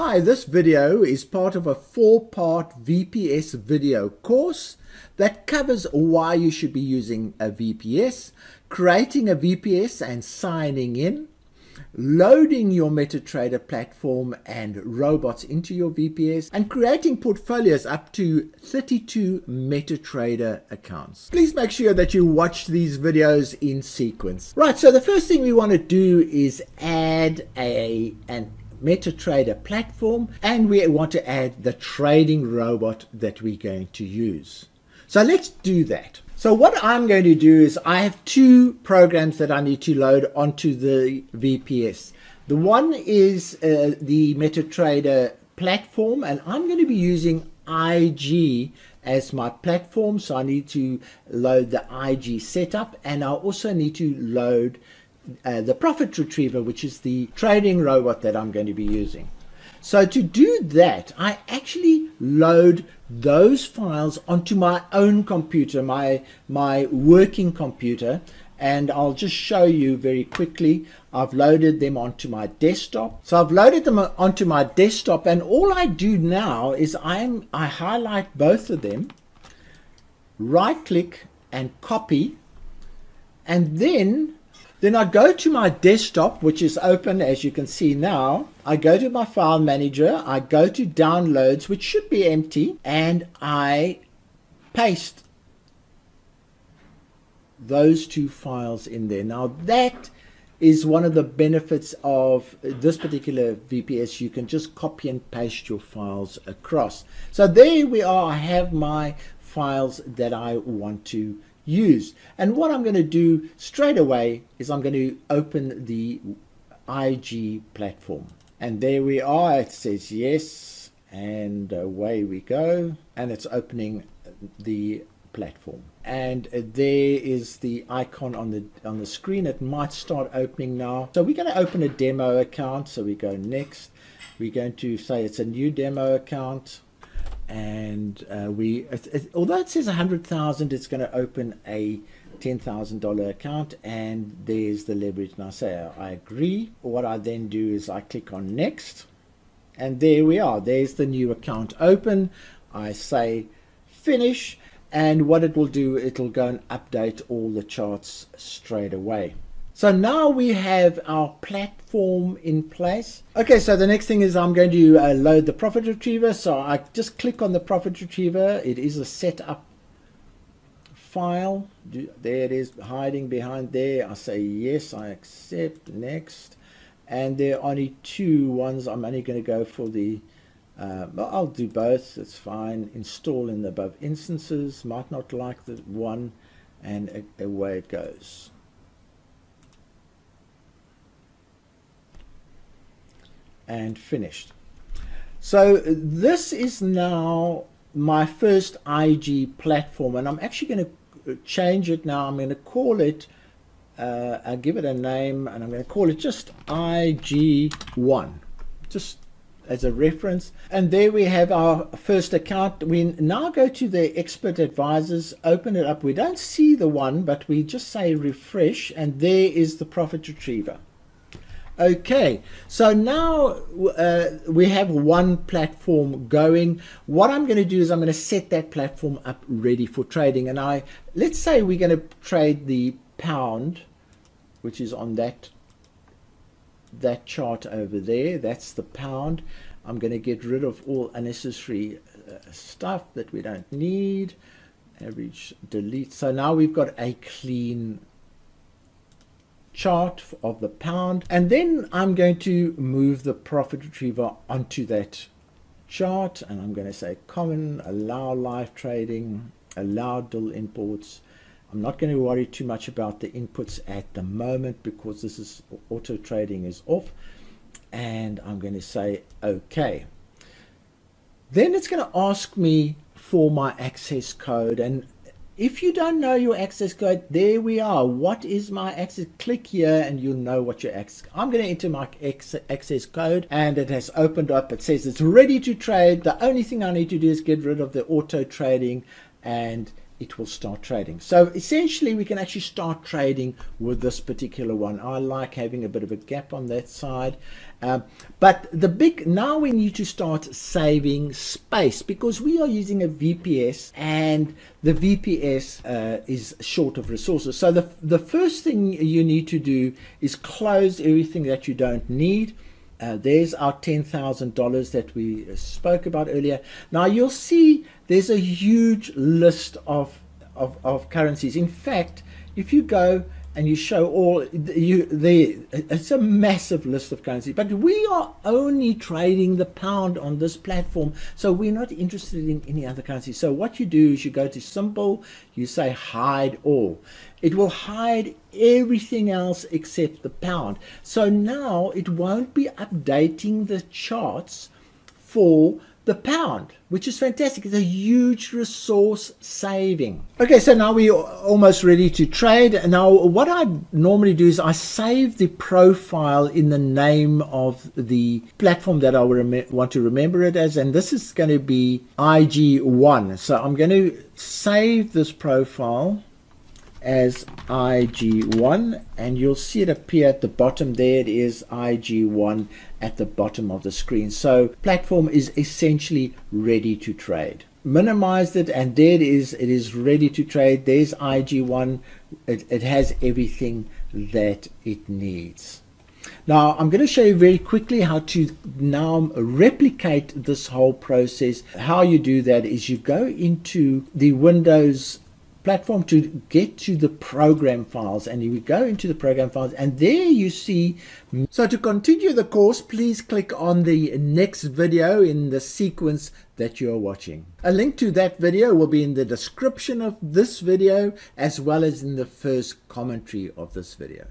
Hi, this video is part of a four-part VPS video course that covers why you should be using a VPS, creating a VPS and signing in, loading your MetaTrader platform and robots into your VPS, and creating portfolios up to 32 MetaTrader accounts. Please make sure that you watch these videos in sequence. Right, so the first thing we want to do is add a an MetaTrader platform and we want to add the trading robot that we're going to use. So let's do that. So what I'm going to do is I have two programs that I need to load onto the VPS. The one is uh, the MetaTrader platform and I'm going to be using IG as my platform. So I need to load the IG setup and I also need to load uh, the Profit Retriever, which is the trading robot that I'm going to be using. So to do that, I actually load those files onto my own computer, my, my working computer, and I'll just show you very quickly. I've loaded them onto my desktop. So I've loaded them onto my desktop, and all I do now is I'm, I highlight both of them, right click and copy, and then then I go to my desktop, which is open as you can see now. I go to my file manager, I go to downloads, which should be empty, and I paste those two files in there. Now that is one of the benefits of this particular VPS. You can just copy and paste your files across. So there we are. I have my files that I want to used. And what I'm going to do straight away is I'm going to open the IG platform. And there we are. It says yes. And away we go. And it's opening the platform. And there is the icon on the on the screen. It might start opening now. So we're going to open a demo account. So we go next. We're going to say it's a new demo account and uh, we although it says 100,000 it's going to open a $10,000 account and there's the leverage. And I say I agree. What I then do is I click on next and there we are. There's the new account open. I say finish and what it will do it'll go and update all the charts straight away so now we have our platform in place. Okay, so the next thing is I'm going to uh, load the Profit Retriever. So I just click on the Profit Retriever. It is a setup file. There it is hiding behind there. I say yes, I accept, next. And there are only two ones. I'm only going to go for the, uh, I'll do both. It's fine. Install in the above instances. Might not like the one and away it goes. And finished. So this is now my first IG platform and I'm actually going to change it now. I'm going to call it, uh, I'll give it a name and I'm going to call it just IG1, just as a reference. And there we have our first account. We now go to the expert advisors, open it up. We don't see the one, but we just say refresh and there is the profit retriever. Okay, so now uh, we have one platform going. What I'm going to do is I'm going to set that platform up ready for trading. And I let's say we're going to trade the pound, which is on that that chart over there. That's the pound. I'm going to get rid of all unnecessary uh, stuff that we don't need. Average delete. So now we've got a clean chart of the pound and then I'm going to move the profit retriever onto that chart and I'm going to say common allow live trading allow DLL imports. I'm not going to worry too much about the inputs at the moment because this is auto trading is off and I'm going to say okay. Then it's going to ask me for my access code and if you don't know your access code, there we are. What is my access? Click here and you'll know what your access. I'm going to enter my access code and it has opened up. It says it's ready to trade. The only thing I need to do is get rid of the auto trading and it will start trading. So essentially we can actually start trading with this particular one. I like having a bit of a gap on that side. Um, but the big, now we need to start saving space because we are using a VPS and the VPS uh, is short of resources. So the, the first thing you need to do is close everything that you don't need. Uh, there's our $10,000 that we spoke about earlier. Now you'll see there's a huge list of, of, of currencies. In fact, if you go and you show all you the it's a massive list of currencies but we are only trading the pound on this platform so we're not interested in any other currency. So what you do is you go to symbol you say hide all. It will hide everything else except the pound. So now it won't be updating the charts for the pound, which is fantastic. It's a huge resource saving. Okay, so now we're almost ready to trade. Now, what I normally do is I save the profile in the name of the platform that I want to remember it as, and this is going to be IG1. So I'm going to save this profile as IG1 and you'll see it appear at the bottom. There it is IG1 at the bottom of the screen. So platform is essentially ready to trade. Minimized it and there it is it is ready to trade. There's IG1 it, it has everything that it needs. Now I'm going to show you very quickly how to now replicate this whole process. How you do that is you go into the Windows platform to get to the program files. And you go into the program files and there you see so to continue the course please click on the next video in the sequence that you're watching. A link to that video will be in the description of this video as well as in the first commentary of this video